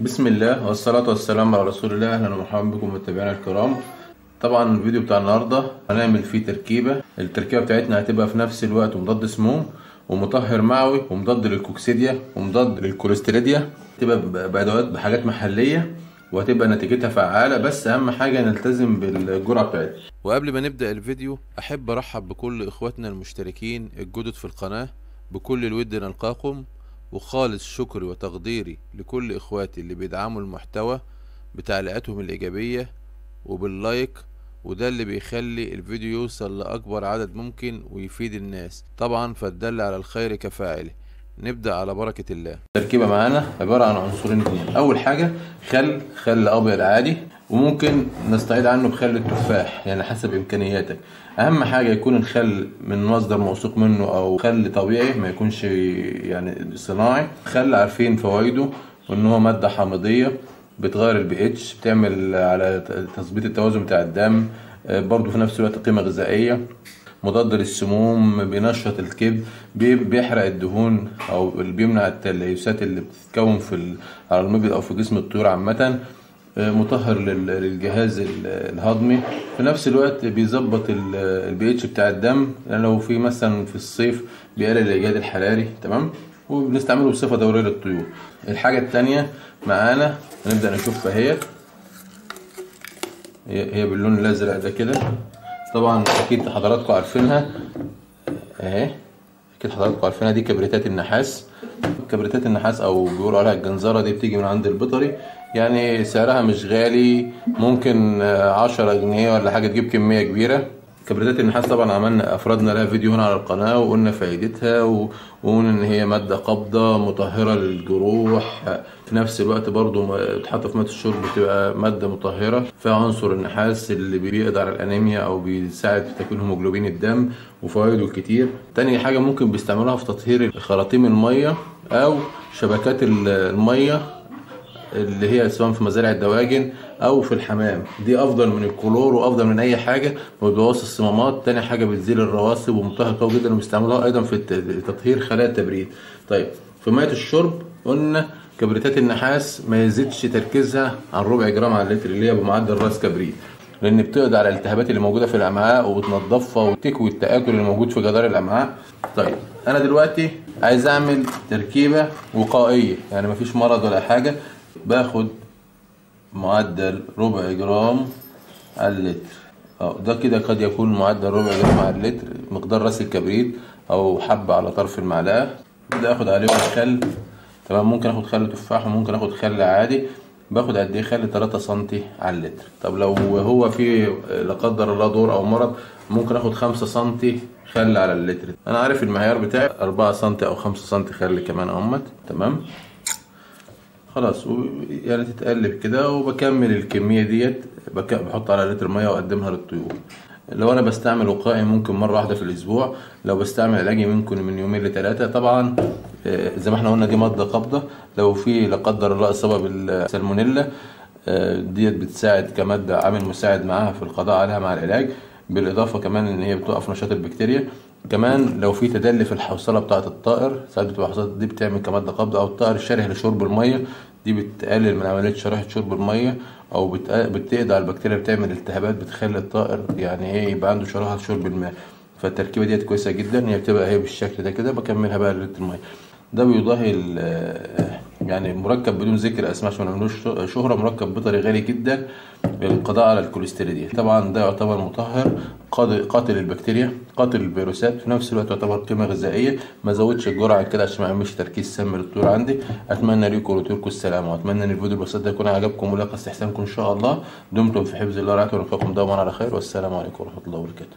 بسم الله والصلاة والسلام على رسول الله. أهلا ومرحبا بكم متابعينا الكرام. طبعا الفيديو بتاع النهاردة هنعمل فيه تركيبة. التركيبة بتاعتنا هتبقى في نفس الوقت مضاد سموم ومطهر معوي ومضاد للكوكسيديا ومضاد للكوليستيريديا تبقى بأدوات بحاجات محلية وهتبقى نتيجتها فعالة. بس أهم حاجة نلتزم بالجرعة بتاعتها. وقبل ما نبدأ الفيديو أحب أرحب بكل إخواتنا المشتركين الجدد في القناة. بكل الود نلقاكم. وخالص شكري وتقديري لكل إخواتي اللي بيدعموا المحتوى بتعليقاتهم الإيجابية وباللايك وده اللي بيخلي الفيديو يوصل لأكبر عدد ممكن ويفيد الناس. طبعا فالدل على الخير كفاعله. نبدأ على بركة الله. التركيبة معانا عبارة عن عنصرين اتنين. أول حاجة خل خل أبيض عادي. وممكن نستعيد عنه بخل التفاح يعني حسب إمكانياتك. أهم حاجة يكون الخل من مصدر موثوق منه أو خل طبيعي ما يكونش يعني صناعي. خل عارفين فوائده وإن هو مادة حامضية بتغير البي اتش بتعمل على تظبيط التوازن بتاع الدم برضه في نفس الوقت قيمة غذائية. مضاد للسموم بينشط الكبد بيحرق الدهون أو بيمنع التليسات اللي بتتكون في على المبيض أو في جسم الطيور عامة. مطهر للجهاز الهضمي. في نفس الوقت بيظبط البي اتش بتاع الدم. يعني لو في مثلا في الصيف بيقلل الاجهاد الحراري تمام؟ وبنستعمله بصفة دوريه للطيور. الحاجة الثانية معانا هنبدأ نشوفها هي هي باللون الأزرق ده كده. طبعا أكيد حضراتكم عارفينها. أهي. أكيد حضراتكم عارفينها. دي كبريتات النحاس. كبريتات النحاس أو بيقولوا عليها الجنزرة دي بتيجي من عند البيطري. يعني سعرها مش غالي ممكن عشرة جنيه ولا حاجة تجيب كمية كبيرة. كبريتات النحاس طبعا عملنا أفردنا لها فيديو هنا على القناة وقلنا فايدتها وقلنا إن هي مادة قابضة مطهرة للجروح. في نفس الوقت برضو بتحط في ماء الشرب بتبقى مادة مطهرة. فيها عنصر النحاس اللي بيقضي على الأنيميا أو بيساعد في تكوين هيموجلوبين الدم وفوائده الكتير تاني حاجة ممكن بيستعملوها في تطهير خراطيم المية أو شبكات المية. اللي هي سواء في مزارع الدواجن أو في الحمام. دي أفضل من الكلور وأفضل من أي حاجة ما الصمامات. تاني حاجة بتزيل الرواسب ومطهر قوي جدا وبيستعملوها أيضا في تطهير خلايا التبريد. طيب في مية الشرب قلنا كبريتات النحاس ما يزيدش تركيزها عن ربع جرام على اللتر اللي هي بمعدل راس كبريت لأن بتقضي على الالتهابات اللي موجودة في الأمعاء وبتنضفها وتكوي التاكل اللي موجود في جدار الأمعاء. طيب أنا دلوقتي عايز أعمل تركيبة وقائية يعني مفيش مرض ولا حاجة. باخد معدل ربع جرام على اللتر. آه ده كده قد يكون معدل ربع جرام على اللتر مقدار رأس الكبريت أو حبة على طرف المعلقة. ابدا آخد عليهم الخل تمام ممكن آخد خل تفاح وممكن آخد خل عادي. باخد قد إيه خل؟ 3 سنتي على اللتر. طب لو هو في لا قدر الله دور أو مرض ممكن آخد 5 سنتي خل على اللتر. أنا عارف المعيار بتاعي 4 سنتي أو 5 سنتي خل كمان اهمت تمام؟ خلاص يعني تتقلب كده وبكمل الكمية ديت بحط على لتر مية وأقدمها للطيور. لو أنا بستعمل وقائي ممكن مرة واحدة في الأسبوع لو بستعمل علاجي ممكن من يومين لثلاثة طبعا زي ما إحنا قلنا دي مادة قابضة لو في لا قدر الله اصابة بالسالمونيلا ديت بتساعد كمادة عامل مساعد معاها في القضاء عليها مع العلاج. بالإضافة كمان إن هي بتوقف نشاط البكتيريا. كمان لو في تدلي في الحوصلة بتاعة الطائر ساعات بتبقى الحوصله دي بتعمل كمادة قابضه أو الطائر الشره لشرب المية دي بتقلل من عملية شرايح شرب المية أو بتقضي على البكتيريا بتعمل التهابات بتخلي الطائر يعني إيه يبقى عنده شراهه لشرب الماء فالتركيبة ديت كويسة جدا هي بتبقى هي بالشكل ده كده بكملها بقى لتر المية. ده بيضاهي يعني مركب بدون ذكر أسماء عشان ملوش شهرة مركب بيطري غالي جدا للقضاء على الكوليستيريديا طبعا ده يعتبر مطهر قاتل البكتيريا قاتل الفيروسات في نفس الوقت يعتبر قيمة غذائية. ما زودش الجرعة كده عشان ما يعملش تركيز سم للطيور عندي. أتمنى ليكم ولطيوركم السلامة وأتمنى إن الفيديو البسيط ده يكون عجبكم ولاقى استحسانكم إن شاء الله. دمتم في حفظ الله ورعايته ونلقاكم دوما على خير والسلام عليكم ورحمة الله وبركاته.